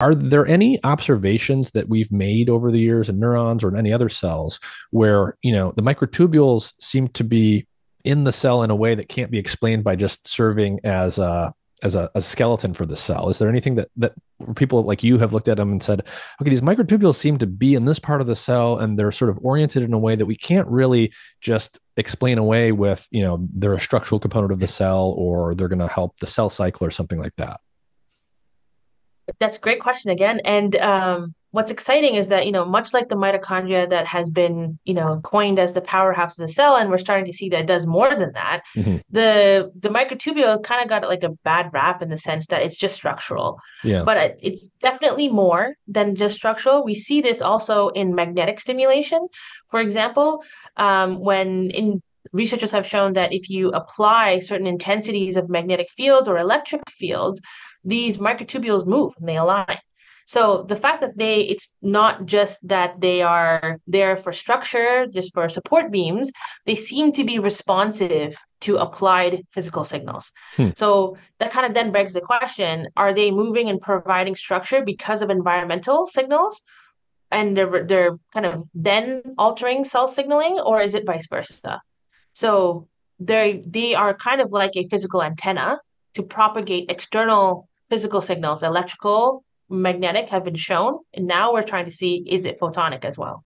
Are there any observations that we've made over the years in neurons or in any other cells where, you know, the microtubules seem to be in the cell in a way that can't be explained by just serving as a as a, a, skeleton for the cell? Is there anything that that people like you have looked at them and said, okay, these microtubules seem to be in this part of the cell and they're sort of oriented in a way that we can't really just explain away with, you know, they're a structural component of the cell or they're going to help the cell cycle or something like that? That's a great question again. And um, what's exciting is that, you know, much like the mitochondria that has been, you know, coined as the powerhouse of the cell, and we're starting to see that it does more than that, mm-hmm. the the microtubule kind of got like a bad rap in the sense that it's just structural. Yeah. But it's definitely more than just structural. We see this also in magnetic stimulation. For example, um, when in researchers have shown that if you apply certain intensities of magnetic fields or electric fields, these microtubules move and they align. So the fact that they, it's not just that they are there for structure, just for support beams, they seem to be responsive to applied physical signals. Hmm. So that kind of then begs the question, are they moving and providing structure because of environmental signals? And they're, they're kind of then altering cell signaling, or is it vice versa? So they they are kind of like a physical antenna to propagate external physical signals, electrical, magnetic have been shown. And now we're trying to see is it photonic as well?